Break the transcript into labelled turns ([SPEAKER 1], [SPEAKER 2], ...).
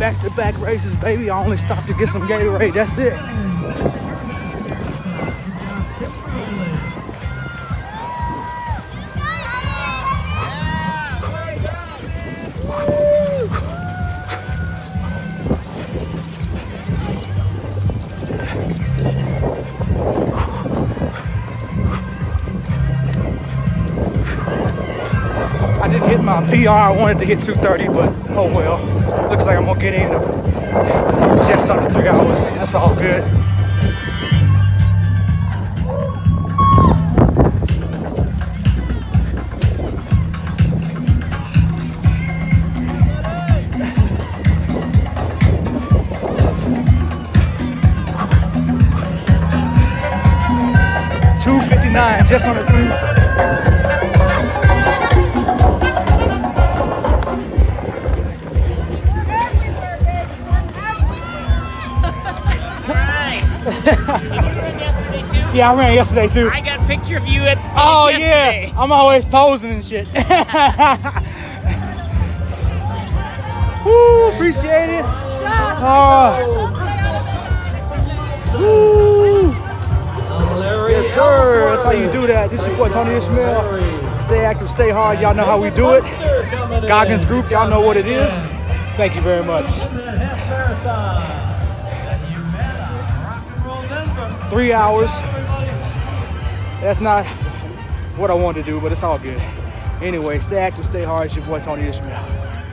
[SPEAKER 1] Back to back races, baby. I only stopped to get some Gatorade. That's it. Hit my PR. I wanted to hit 230, but oh well. Looks like I'm gonna get in just under three hours. That's all good. Two fifty nine, just under three. Yeah, I ran yesterday too.
[SPEAKER 2] I got a picture of you at the
[SPEAKER 1] Oh
[SPEAKER 2] yesterday.
[SPEAKER 1] yeah, I'm always posing and shit. Woo, appreciate it. Oh. Woo. Yes, sir. That's how you do that. This is what Tony Shannon. Stay active, stay hard. Y'all know how we do it. Goggins Group, y'all know what it is. Thank you very much. Three hours. That's not what I wanted to do, but it's all good. Anyway, stay active, stay hard. It's your boy Tony Shannon.